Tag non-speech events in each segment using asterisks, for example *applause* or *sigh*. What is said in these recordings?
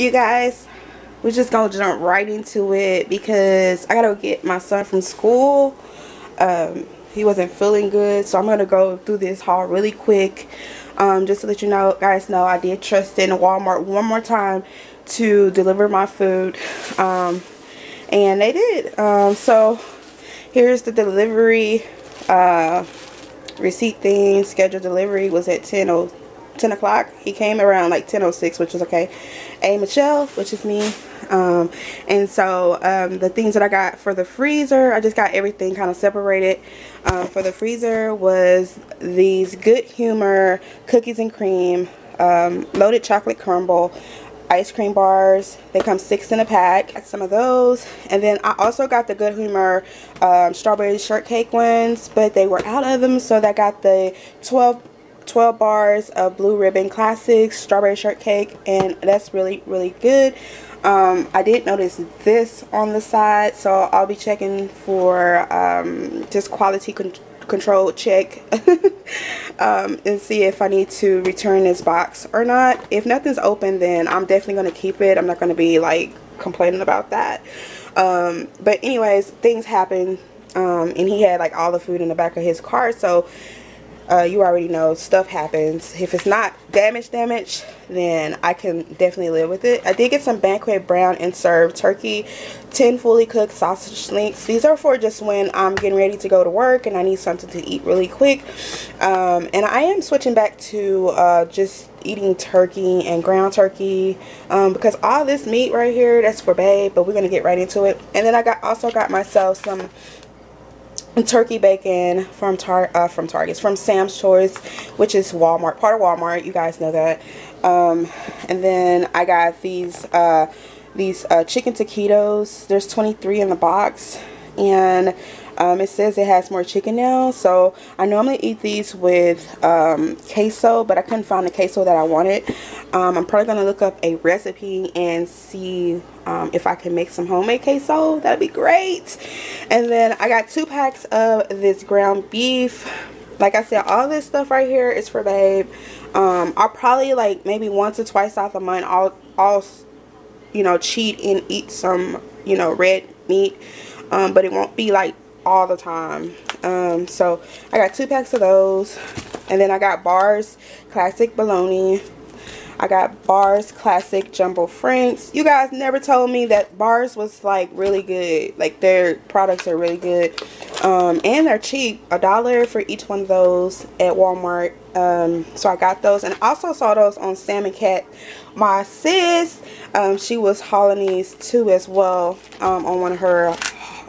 you guys. We're just gonna jump right into it because I gotta get my son from school. Um, he wasn't feeling good so I'm gonna go through this haul really quick. Um, just to let you know guys know I did trust in Walmart one more time to deliver my food. Um, and they did. Um, so here's the delivery uh, receipt thing scheduled delivery was at 10 10 o'clock. He came around like 10:06, which is okay. A michelle which is me. Um, and so um, the things that I got for the freezer I just got everything kind of separated. Um, for the freezer was these good humor cookies and cream um, loaded chocolate crumble ice cream bars. They come six in a pack. Got some of those. And then I also got the good humor um, strawberry shortcake ones but they were out of them so that got the 12 12 bars of blue ribbon classics strawberry shortcake and that's really really good. Um, I did notice this on the side so I'll be checking for um, just quality con control check *laughs* um, and see if I need to return this box or not. If nothing's open then I'm definitely going to keep it. I'm not going to be like complaining about that. Um, but anyways things happen um, and he had like all the food in the back of his car so uh, you already know stuff happens. If it's not damage damage, then I can definitely live with it. I did get some Banquet Brown and Serve Turkey 10 fully cooked sausage links. These are for just when I'm getting ready to go to work and I need something to eat really quick. Um, and I am switching back to uh, just eating turkey and ground turkey um, because all this meat right here, that's for babe, but we're to get right into it. And then I got also got myself some turkey bacon from Tar uh, from Targets from Sam's Choice which is Walmart part of Walmart you guys know that. Um, and then I got these uh, these uh, chicken taquitos. There's 23 in the box. And um, it says it has more chicken now so I normally eat these with um, queso but I couldn't find the queso that I wanted. Um, I'm probably going to look up a recipe and see um, if I can make some homemade queso. That'd be great. And then I got two packs of this ground beef. Like I said all this stuff right here is for babe. Um, I'll probably like maybe once or twice out the month I'll, I'll you know cheat and eat some you know red meat. Um, but it won't be like all the time. Um, so I got two packs of those and then I got Bar-S classic bologna. I got Bar-S classic jumbo franks you guys never told me that Bar-S was like really good. Like their products are really good. Um, and they're cheap. A dollar for each one of those at Walmart. Um, so I got those. And I also saw those on Salmon Cat. My sis um, she was hauling these too as well um, on one of her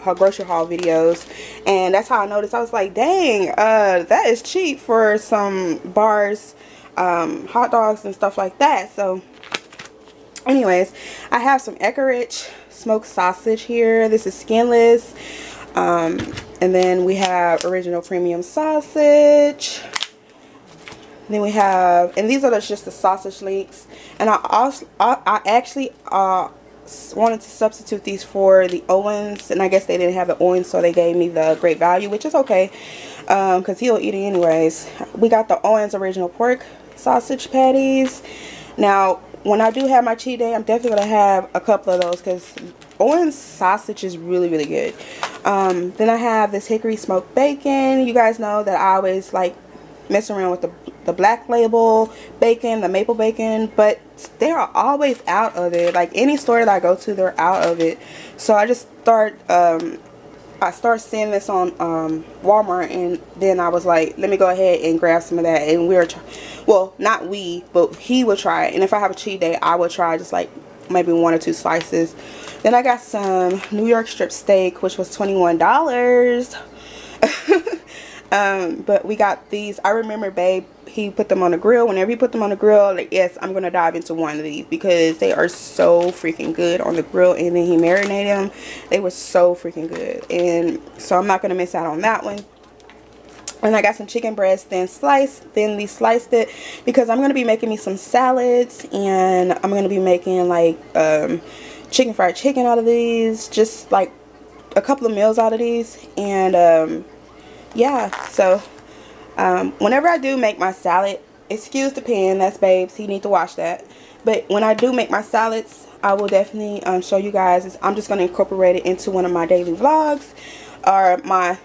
her grocery haul videos. And that's how I noticed. I was like dang uh that is cheap for some Bar-S um, hot dogs and stuff like that. So anyways I have some Eckrich smoked sausage here. This is skinless. Um, and then we have original premium sausage. Then we have and these are just the sausage links. And I also I, I actually uh wanted to substitute these for the Owens and I guess they didn't have the Owens so they gave me the great value which is okay because um, he'll eat it anyways. We got the Owens original pork sausage patties. Now when I do have my cheat day I'm definitely going to have a couple of those because Owens sausage is really really good. Um, then I have this hickory smoked bacon. You guys know that I always like messing around with the the black label bacon, the maple bacon, but they are always out of it. Like any store that I go to, they're out of it. So I just start, um, I start seeing this on um, Walmart, and then I was like, let me go ahead and grab some of that. And we are, well, not we, but he will try it. And if I have a cheat day, I will try just like maybe one or two slices. Then I got some New York strip steak, which was $21. *laughs* Um, but we got these. I remember, babe, he put them on the grill. Whenever he put them on the grill, like, yes, I'm going to dive into one of these because they are so freaking good on the grill. And then he marinated them. They were so freaking good. And so I'm not going to miss out on that one. And I got some chicken breast thin sliced, thinly sliced it because I'm going to be making me some salads. And I'm going to be making like um, chicken fried chicken out of these. Just like a couple of meals out of these. And... Um, yeah, so um, whenever I do make my salad, excuse the pan, that's babes, he need to wash that. but when I do make my salads I will definitely um, show you guys I'm just going to incorporate it into one of my daily vlogs or my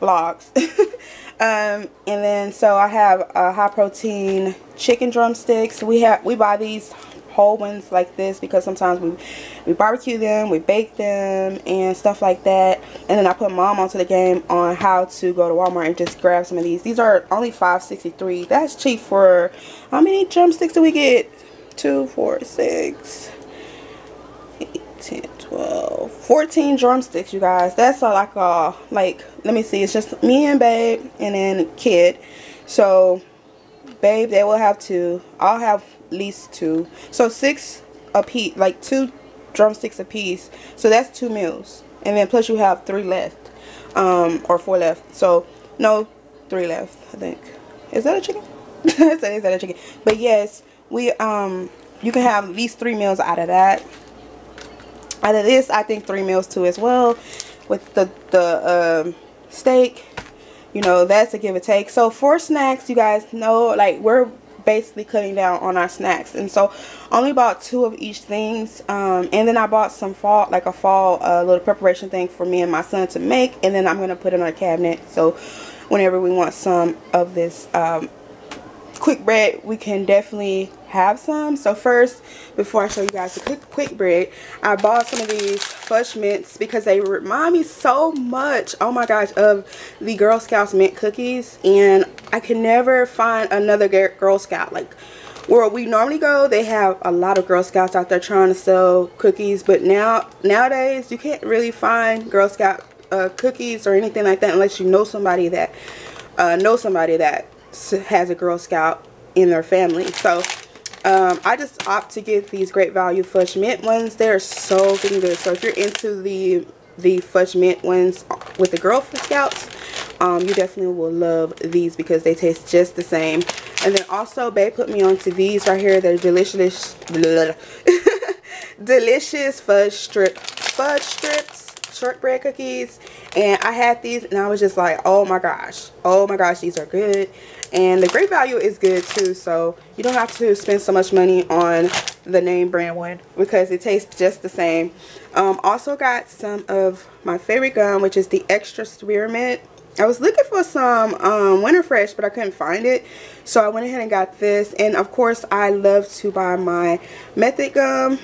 vlogs *laughs* um, and then so I have a high protein chicken drumsticks we have we buy these whole ones like this because sometimes we we barbecue them we bake them and stuff like that. And then I put mom onto the game on how to go to Walmart and just grab some of these. These are only 5.63 that's cheap for how many drumsticks do we get? Two four six 10 12 14 drumsticks you guys. That's all I a like let me see. It's just me and babe and then kid. So babe they will have two. I'll have least two. So six a piece like two drumsticks a piece so that's two meals. And then plus you have three left um or four left. So no three left i think. Is that a chicken? *laughs* Is that a chicken? But yes we um you can have these three meals out of that. Out of this I think three meals too as well. With the the um, steak you know that's a give or take. So for snacks you guys know like we're basically cutting down on our snacks. And so only bought two of each things um, and then I bought some fall like a fall uh, little preparation thing for me and my son to make and then I'm gonna put it on a cabinet. So whenever we want some of this um, quick bread we can definitely have some. So first before I show you guys the quick quick bread I bought some of these fudge mints because they remind me so much oh my gosh of the Girl Scouts mint cookies. And I can never find another Girl Scout like where we normally go they have a lot of Girl Scouts out there trying to sell cookies but now nowadays you can't really find Girl Scout uh, cookies or anything like that unless you know somebody that uh, know somebody that has a Girl Scout in their family. So um, I just opt to get these Great Value Fudge Mint ones. They're so good. So if you're into the the Fudge Mint ones with the Girl Scouts, um, you definitely will love these because they taste just the same. And then also, Babe put me onto these right here. They're delicious, *laughs* delicious fudge strip, fudge strips, shortbread cookies. And I had these and I was just like, oh my gosh, oh my gosh, these are good and the great value is good too so you don't have to spend so much money on the name brand one because it tastes just the same um, also got some of my favorite gum which is the extra spearmint I was looking for some um, Winter Fresh, but I couldn't find it. So I went ahead and got this. And of course, I love to buy my Method gum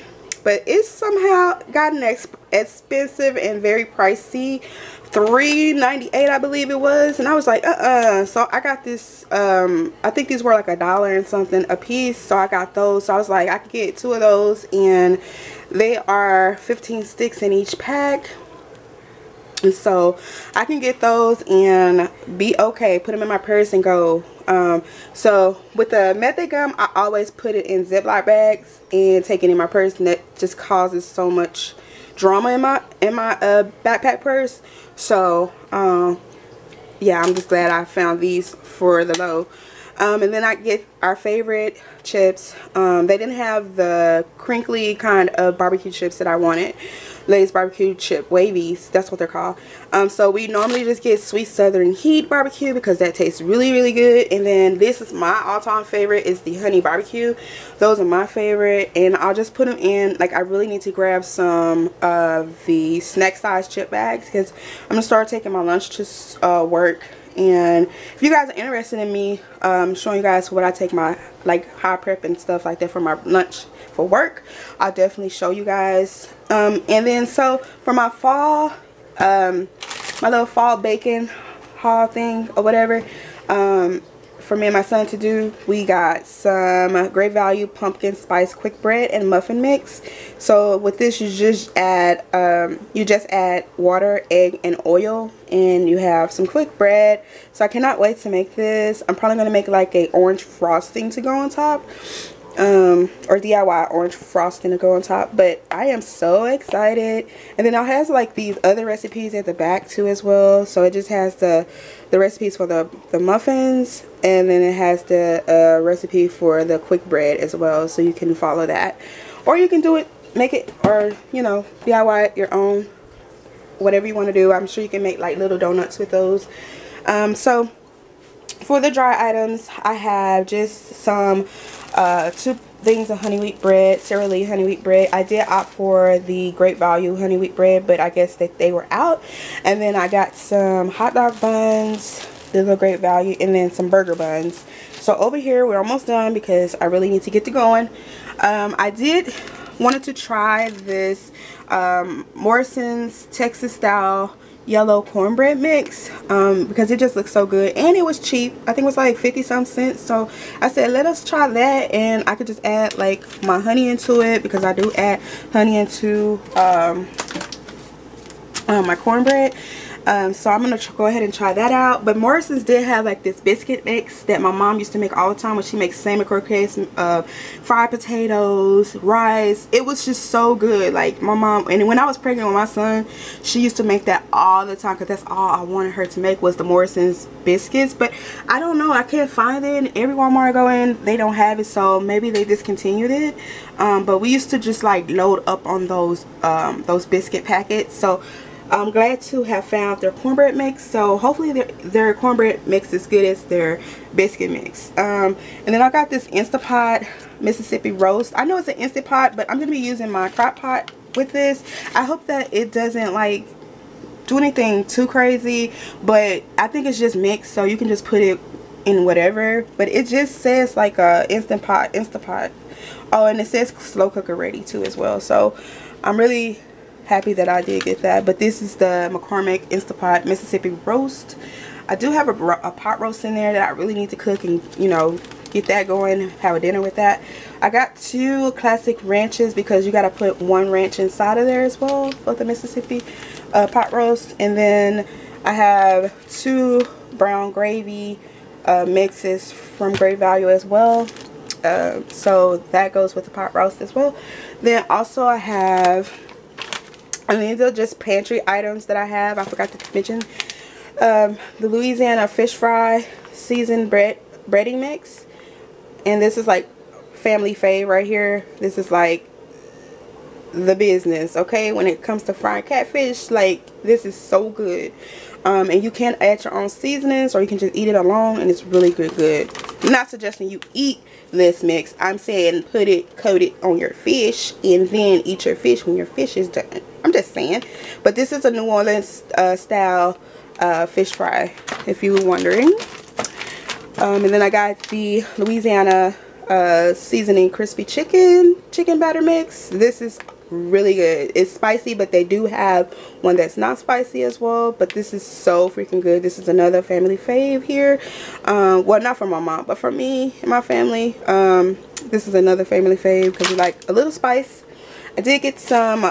but it's somehow gotten ex expensive and very pricey. 3.98 I believe it was. And I was like uh-uh. So I got this um I think these were like a dollar and something a piece. So I got those. So I was like I could get two of those. And they are 15 sticks in each pack so I can get those and be okay put them in my purse and go. Um, so with the method gum I always put it in Ziploc bags and take it in my purse and that just causes so much drama in my in my uh, backpack purse. So um, yeah I'm just glad I found these for the low um, and then I get our favorite chips. Um, they didn't have the crinkly kind of barbecue chips that I wanted. Lay's barbecue chip wavies that's what they're called. Um, so we normally just get sweet southern heat barbecue because that tastes really really good. And then this is my all-time favorite is the honey barbecue. Those are my favorite. And I'll just put them in. Like I really need to grab some of the snack size chip bags because I'm gonna start taking my lunch to uh, work and if you guys are interested in me um, showing you guys what I take my like high prep and stuff like that for my lunch for work I'll definitely show you guys. Um, and then so for my fall um, my little fall bacon haul thing or whatever um, for me and my son to do we got some great value pumpkin spice quick bread and muffin mix. So with this you just add um, you just add water egg and oil and you have some quick bread. So I cannot wait to make this. I'm probably going to make like a orange frosting to go on top um, or DIY orange frosting to go on top. But I am so excited. And then it has like these other recipes at the back too as well. So it just has the the recipes for the, the muffins and then it has the uh, recipe for the quick bread as well. So you can follow that. Or you can do it, make it, or you know, DIY your own, whatever you want to do. I'm sure you can make like little donuts with those. Um, so for the dry items, I have just some uh, two things of honey wheat bread, Sara Lee honey wheat bread. I did opt for the great value honey wheat bread, but I guess that they were out. And then I got some hot dog buns, the little great value, and then some burger buns. So over here, we're almost done because I really need to get to going. Um, I did wanted to try this um, Morrison's Texas style yellow cornbread mix um, because it just looks so good. And it was cheap. I think it was like 50 some cents. So I said let us try that. And I could just add like my honey into it because I do add honey into um, uh, my cornbread um, so I'm going to go ahead and try that out. But Morrison's did have like this biscuit mix that my mom used to make all the time when she makes salmon croquettes, uh, fried potatoes, rice. It was just so good. Like my mom, and when I was pregnant with my son, she used to make that all the time because that's all I wanted her to make was the Morrison's biscuits. But I don't know. I can't find it. Every Walmart I go in, they don't have it. So maybe they discontinued it. Um, but we used to just like load up on those um, those biscuit packets. So I'm glad to have found their cornbread mix. So hopefully their, their cornbread mix is good as their biscuit mix. Um, and then I got this Instapot Mississippi roast. I know it's an Instant Pot, but I'm going to be using my crock pot with this. I hope that it doesn't like do anything too crazy, but I think it's just mixed so you can just put it in whatever. But it just says like a Instant Pot, Instapot. Oh, and it says slow cooker ready too as well. So I'm really happy that I did get that. But this is the McCormick Instapot Mississippi Roast. I do have a, a, pot roast in there that I really need to cook and, you know, get that going, have a dinner with that. I got two classic ranches because you got to put one ranch inside of there as well for the Mississippi uh, pot roast. And then I have two brown gravy uh, mixes from Great Value as well. Uh, so that goes with the pot roast as well. Then also I have and these are just pantry items that I have. I forgot to mention. Um, the Louisiana fish fry seasoned bread breading mix. And this is like family fave right here. This is like the business, okay? When it comes to frying catfish, like this is so good. Um, and you can add your own seasonings or you can just eat it alone and it's really good good. I'm not suggesting you eat this mix. I'm saying put it, coat it on your fish and then eat your fish when your fish is done. I'm just saying. But this is a New Orleans uh, style uh, fish fry, if you were wondering. Um, and then I got the Louisiana uh, seasoning crispy chicken, chicken batter mix. This is really good. It's spicy, but they do have one that's not spicy as well. But this is so freaking good. This is another family fave here. Um, well, not for my mom, but for me and my family. Um, this is another family fave because we like a little spice. I did get some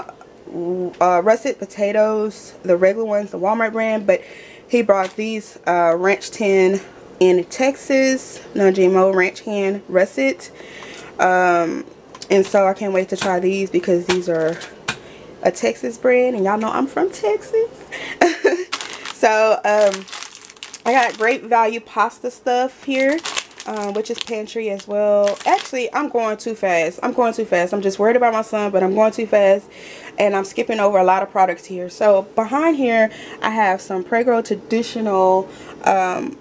uh, russet potatoes, the regular ones, the Walmart brand, but he brought these uh, Ranch 10 in Texas, non-GMO Ranch Hand russet. Um, and so I can't wait to try these because these are a Texas brand, and y'all know I'm from Texas. *laughs* so um, I got great value pasta stuff here um, which is pantry as well. Actually, I'm going too fast. I'm going too fast. I'm just worried about my son, but I'm going too fast. And I'm skipping over a lot of products here. So behind here, I have some Prego traditional um,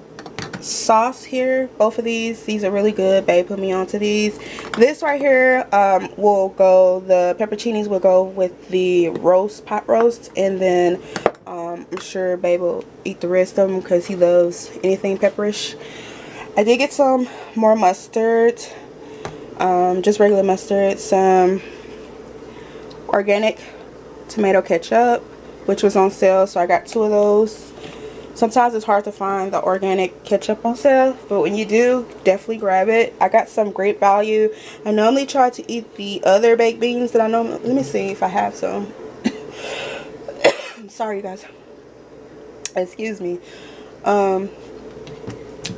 sauce here. Both of these. These are really good. Babe put me onto these. This right here um, will go, the pepperoncinis will go with the roast, pot roast. And then um, I'm sure Babe will eat the rest of them because he loves anything pepperish. I did get some more mustard, um, just regular mustard, some organic tomato ketchup, which was on sale, so I got two of those. Sometimes it's hard to find the organic ketchup on sale, but when you do, definitely grab it. I got some great value. I normally try to eat the other baked beans that I know. Let me see if I have some. I'm *coughs* Sorry, you guys. Excuse me. Um,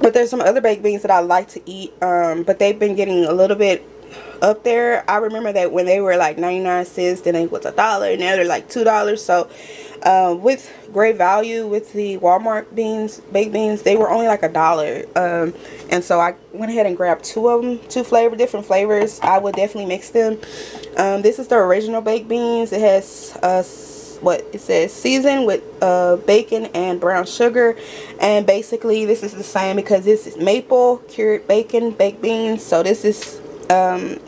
but there's some other baked beans that I like to eat. Um, but they've been getting a little bit up there. I remember that when they were like 99 cents, then it was a dollar. Now they're like $2. So uh, with great value with the Walmart beans, baked beans, they were only like a dollar. Um, and so I went ahead and grabbed two of them, two flavor, different flavors. I would definitely mix them. Um, this is the original baked beans. It has uh, what it says seasoned with uh, bacon and brown sugar. And basically this is the same because this is maple cured bacon baked beans. So this is um,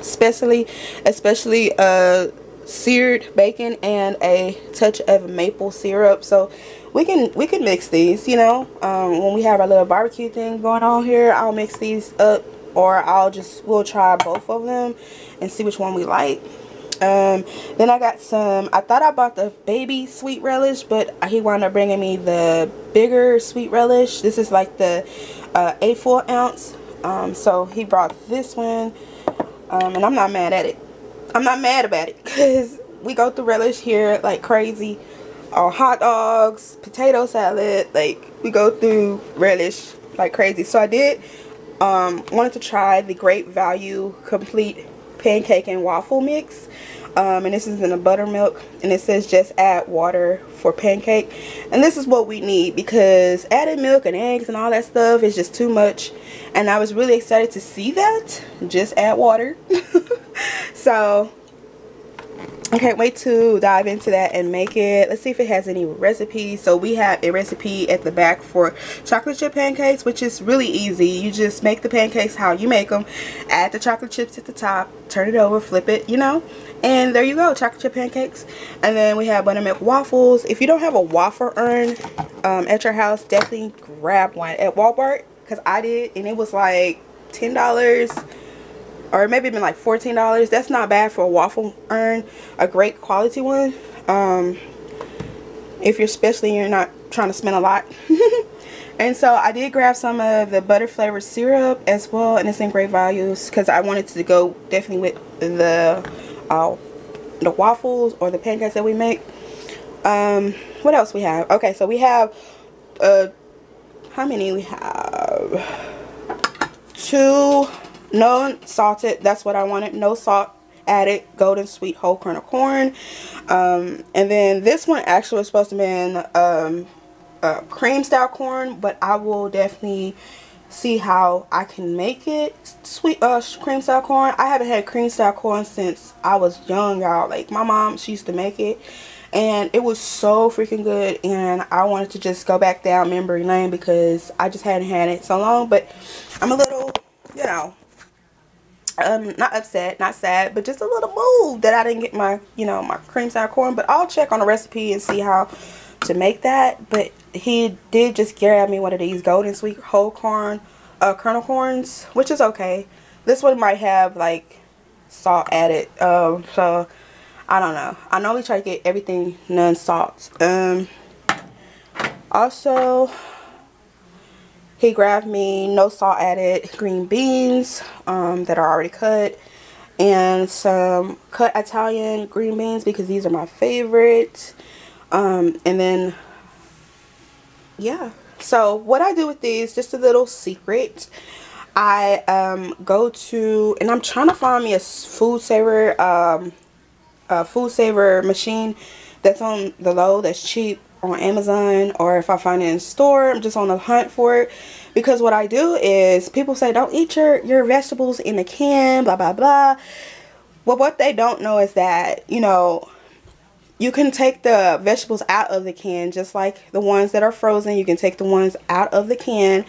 especially especially uh seared bacon and a touch of maple syrup. So we can we can mix these you know. Um, when we have our little barbecue thing going on here I'll mix these up or I'll just we'll try both of them and see which one we like um, then I got some I thought I bought the baby sweet relish but he wound up bringing me the bigger sweet relish this is like the uh, A4 ounce um, so he brought this one um, and I'm not mad at it I'm not mad about it *laughs* because we go through relish here like crazy. Our hot dogs, potato salad, like we go through relish like crazy. So I did um, wanted to try the Great Value Complete Pancake and Waffle Mix. Um, and this is in a buttermilk and it says just add water for pancake and this is what we need because added milk and eggs and all that stuff is just too much and I was really excited to see that just add water *laughs* so I can't wait to dive into that and make it. Let's see if it has any recipes. So we have a recipe at the back for chocolate chip pancakes, which is really easy. You just make the pancakes how you make them. Add the chocolate chips at the top. Turn it over, flip it, you know. And there you go, chocolate chip pancakes. And then we have buttermilk waffles. If you don't have a waffle urn um, at your house, definitely grab one at Walmart. Because I did, and it was like $10 or maybe been like $14 that's not bad for a waffle urn a great quality one um, if you're especially you're not trying to spend a lot *laughs* and so I did grab some of the butter flavored syrup as well and it's in great values because I wanted to go definitely with the uh, the waffles or the pancakes that we make. Um, what else we have? Okay so we have uh, how many we have? Two no salted that's what I wanted no salt added golden sweet whole kernel corn. Um, and then this one actually was supposed to be um, uh, cream style corn but I will definitely see how I can make it. Sweet uh, cream style corn. I haven't had cream style corn since I was young y'all. Like my mom she used to make it and it was so freaking good and I wanted to just go back down memory lane because I just hadn't had it so long but I'm a little you know um not upset not sad but just a little moved that i didn't get my you know my cream sour corn. But i'll check on the recipe and see how to make that. But he did just grab me one of these golden sweet whole corn uh kernel corns which is okay. This one might have like salt added um so i don't know. I normally try to get everything non-salt. Um also he grabbed me no salt added green beans um, that are already cut and some cut Italian green beans because these are my favorite. Um, and then, yeah. So what I do with these, just a little secret. I um, go to, and I'm trying to find me a food saver, um, a food saver machine that's on the low, that's cheap on Amazon or if I find it in store I'm just on the hunt for it because what I do is people say don't eat your your vegetables in a can blah blah blah well what they don't know is that you know you can take the vegetables out of the can just like the ones that are frozen. You can take the ones out of the can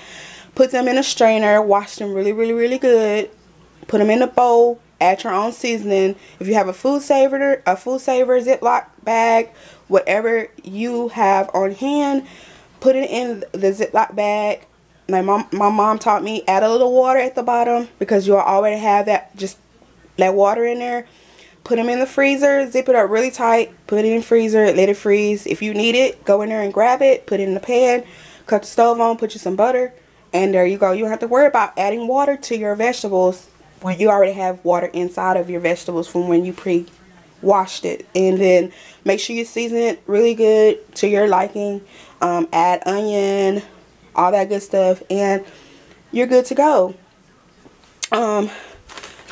put them in a strainer wash them really really really good put them in a bowl add your own seasoning. If you have a food saver a food saver ziploc bag whatever you have on hand put it in the ziploc bag. My mom my mom taught me add a little water at the bottom because you'll already have that just that water in there put them in the freezer zip it up really tight put it in freezer let it freeze. If you need it go in there and grab it put it in the pan cut the stove on put you some butter and there you go. You don't have to worry about adding water to your vegetables when you already have water inside of your vegetables from when you pre washed it. And then make sure you season it really good to your liking. Um, add onion all that good stuff and you're good to go. Um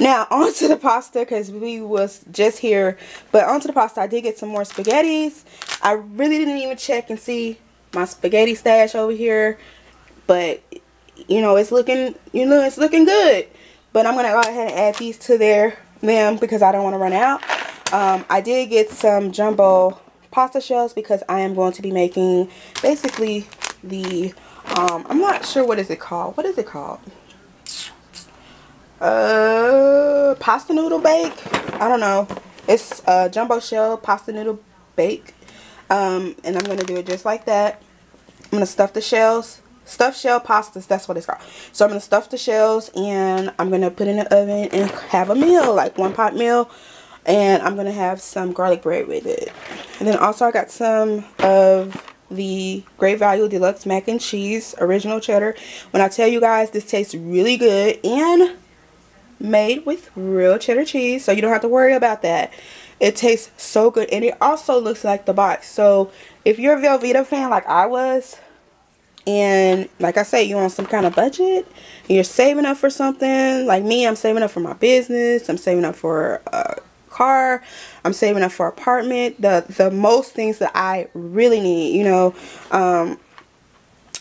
now *laughs* onto the pasta because we was just here. But onto the pasta I did get some more spaghettis. I really didn't even check and see my spaghetti stash over here. But you know it's looking you know it's looking good. But I'm gonna go ahead and add these to there them because I don't want to run out. Um, I did get some jumbo pasta shells because I am going to be making basically the, um, I'm not sure what is it called. What is it called? Uh pasta noodle bake? I don't know. It's a jumbo shell pasta noodle bake. Um and i'm gonna do it just like that. I'm gonna stuff the shells. Stuffed shell pastas that's what it's called. So i'm gonna stuff the shells and i'm gonna put in the oven and have a meal like one pot meal. And i'm gonna have some garlic bread with it. And then also i got some of the Great Value Deluxe Mac and Cheese Original Cheddar. When I tell you guys, this tastes really good. And made with real cheddar cheese so you don't have to worry about that. It tastes so good and it also looks like the box. So if you're a Velveeta fan like I was and like I say you're on some kind of budget you're saving up for something like me I'm saving up for my business I'm saving up for a car I'm saving up for apartment the the most things that I really need you know um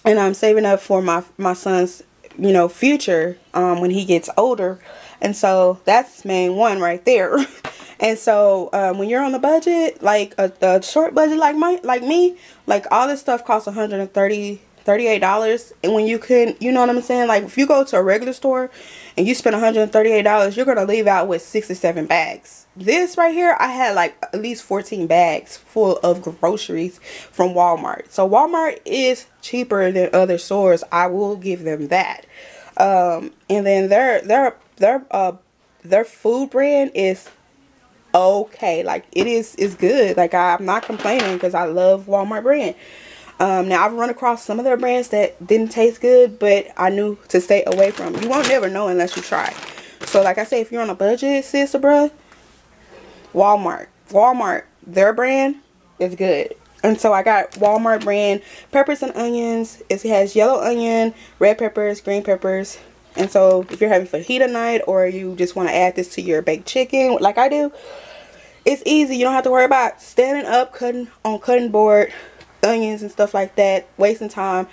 and I'm saving up for my my son's you know future um when he gets older and so that's main one right there. *laughs* and so um, when you're on the budget, like a, a, short budget like my like me, like all this stuff costs 130 $38 and when you can you know what I'm saying? Like if you go to a regular store and you spend $138 you're gonna leave out with 67 bags. This right here I had like at least 14 bags full of groceries from Walmart. So Walmart is cheaper than other stores. I will give them that. Um, and then their their their uh their food brand is okay. Like it is is good. Like I'm not complaining because I love Walmart brand. Um, now I've run across some of their brands that didn't taste good, but I knew to stay away from. You won't never know unless you try. So like I say, if you're on a budget, sister, bruh, Walmart, Walmart, their brand is good. And so I got Walmart brand peppers and onions. It has yellow onion, red peppers, green peppers, and so if you're having fajita night or you just want to add this to your baked chicken like I do, it's easy. You don't have to worry about standing up, cutting on cutting board, onions and stuff like that, wasting time.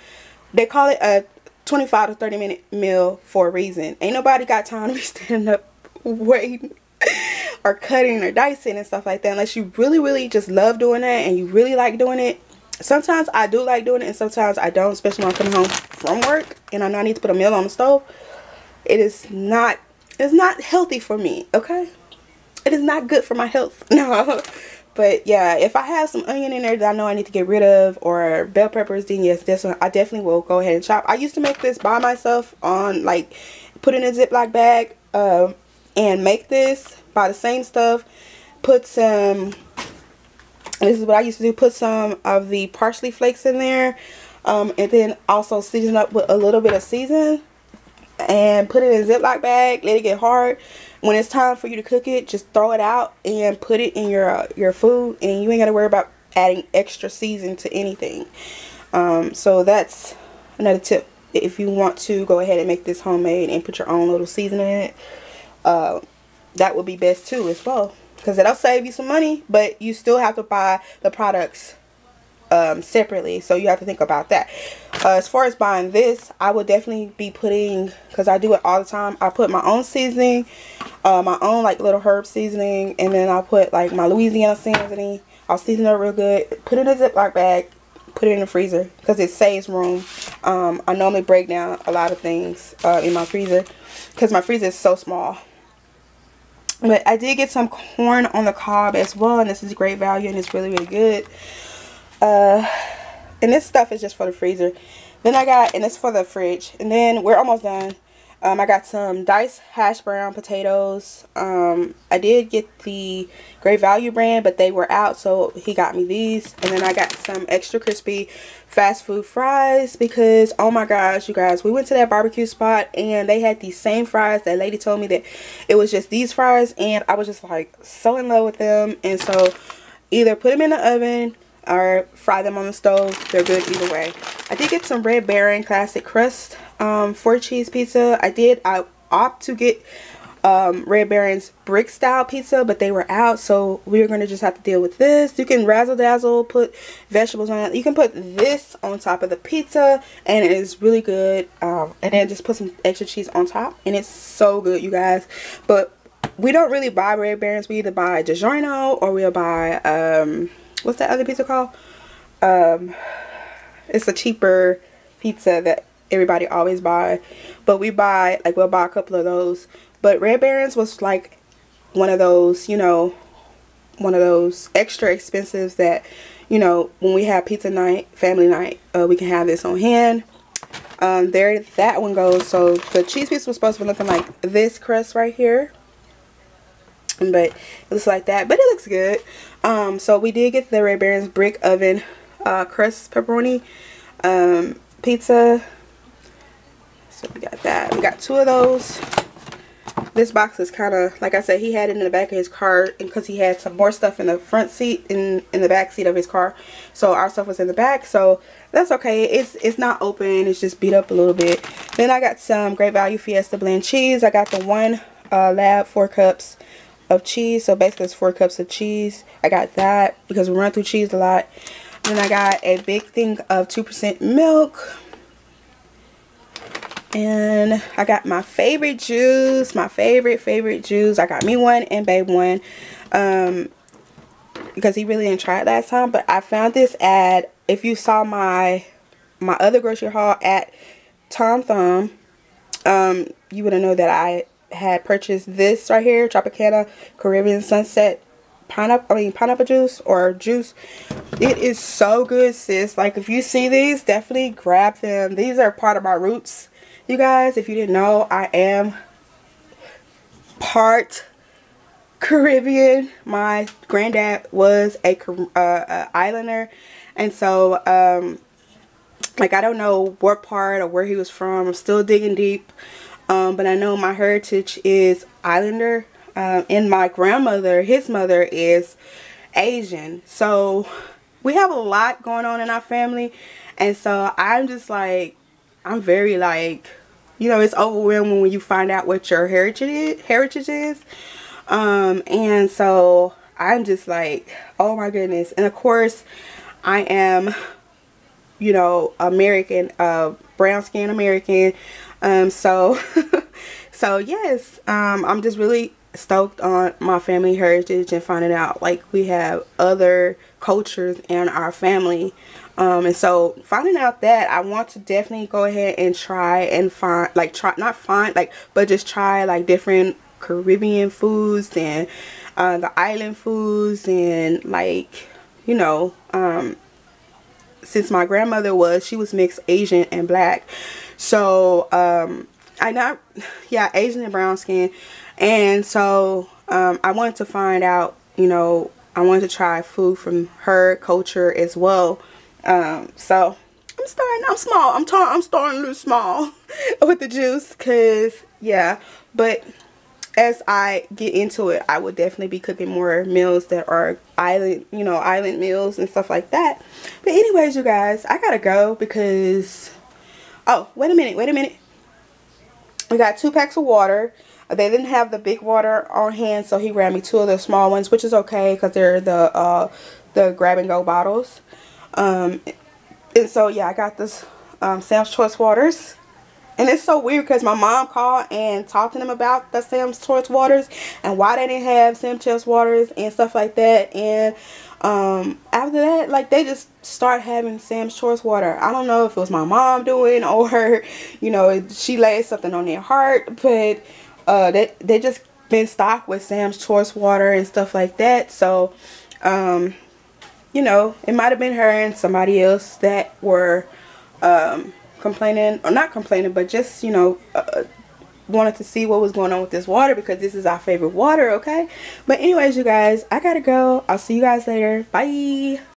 They call it a 25 to 30 minute meal for a reason. Ain't nobody got time to be *laughs* standing up waiting or cutting or dicing and stuff like that unless you really really just love doing that and you really like doing it sometimes I do like doing it and sometimes I don't especially when I'm coming home from work and I know I need to put a meal on the stove it is not it's not healthy for me okay? It is not good for my health. *laughs* No. But yeah if i have some onion in there that i know i need to get rid of or bell peppers then yes this one i definitely will go ahead and chop. I used to make this by myself on like put in a ziploc bag um, and make this by the same stuff put some this is what i used to do put some of the parsley flakes in there um, and then also season up with a little bit of season and put it in a Ziploc bag. Let it get hard. When it's time for you to cook it, just throw it out and put it in your uh, your food, and you ain't gotta worry about adding extra season to anything. Um, so that's another tip. If you want to go ahead and make this homemade and put your own little seasoning in it, uh, that would be best too as well. Because that'll save you some money, but you still have to buy the products um, separately so you have to think about that. Uh, as far as buying this I would definitely be putting because I do it all the time I put my own seasoning uh, my own like little herb seasoning and then I'll put like my Louisiana seasoning. I'll season it real good put it in a ziploc bag put it in the freezer because it saves room. Um, I normally break down a lot of things uh, in my freezer because my freezer is so small. But I did get some corn on the cob as well and this is great value and it's really really good uh, and this stuff is just for the freezer. Then I got, and it's for the fridge. And then we're almost done. Um, I got some diced hash brown potatoes. Um, I did get the Great Value brand, but they were out, so he got me these. And then I got some extra crispy fast food fries because, oh my gosh, you guys, we went to that barbecue spot and they had these same fries. That lady told me that it was just these fries, and I was just like so in love with them. And so either put them in the oven or fry them on the stove. They're good either way. I did get some Red Baron Classic Crust um, four cheese pizza. I did I opt to get um, Red Baron's brick style pizza, but they were out, so we're going to just have to deal with this. You can razzle dazzle, put vegetables on it. You can put this on top of the pizza, and it is really good. Um, and then just put some extra cheese on top, and it's so good, you guys. But we don't really buy Red Barons. We either buy DiGiorno or we'll buy um, what's that other pizza called? Um, it's a cheaper pizza that everybody always buy. But we buy, like we'll buy a couple of those but Red Barons was like one of those, you know, one of those extra expensive that, you know, when we have pizza night, family night, uh, we can have this on hand. Um, there that one goes. So the cheese piece was supposed to be looking like this crust right here. But it looks like that. But it looks good. Um, so we did get the Red Barons brick oven uh, crust pepperoni um, pizza. So we got that. We got two of those this box is kind of like I said he had it in the back of his car because he had some more stuff in the front seat in in the back seat of his car so our stuff was in the back so that's okay it's it's not open it's just beat up a little bit then I got some great value fiesta blend cheese I got the one uh, lab four cups of cheese. So basically it's four cups of cheese. I got that because we run through cheese a lot. Then I got a big thing of 2% milk. And I got my favorite juice my favorite favorite juice. I got me one and babe one um because he really didn't try it last time. But I found this ad if you saw my my other grocery haul at Tom Thumb um you would have know that I had purchased this right here Tropicana Caribbean Sunset pineapple I mean pineapple juice or juice it is so good sis like if you see these definitely grab them these are part of my roots you guys, if you didn't know, I am part Caribbean. My granddad was a uh, islander. And so, um, like, I don't know what part or where he was from. I'm still digging deep. Um, but I know my heritage is islander. Um, and my grandmother, his mother, is Asian. So, we have a lot going on in our family. And so, I'm just like, I'm very like you know it's overwhelming when you find out what your heritage is, heritage is um and so i'm just like oh my goodness and of course i am you know american uh brown skin american um so *laughs* so yes um i'm just really stoked on my family heritage and finding out like we have other cultures in our family. Um, and so finding out that I want to definitely go ahead and try and find like try not find like but just try like different Caribbean foods and uh, the island foods and like you know um, since my grandmother was she was mixed Asian and black so um, I not yeah Asian and brown skin and so um, I wanted to find out you know I wanted to try food from her culture as well um, so I'm starting, I'm small. I'm, tall. I'm starting a little small *laughs* with the juice because, yeah. But as I get into it, I will definitely be cooking more meals that are island, you know, island meals and stuff like that. But anyways, you guys, I gotta go because, oh, wait a minute, wait a minute. We got two packs of water. They didn't have the big water on hand, so he grabbed me two of the small ones, which is okay because they're the, uh, the grab and go bottles. Um, and so, yeah, I got this um, Sam's Choice Waters. And it's so weird because my mom called and talked to them about the Sam's Choice Waters and why they didn't have Sam's Choice Waters and stuff like that. And um, after that, like they just start having Sam's Choice Water. I don't know if it was my mom doing *laughs* or her, you know, she laid something on their heart, but uh, they, they just been stocked with Sam's Choice Water and stuff like that. So, um, you know, it might have been her and somebody else that were um, complaining, or not complaining, but just, you know, uh, wanted to see what was going on with this water because this is our favorite water, okay? But anyways, you guys, I gotta go. I'll see you guys later. Bye.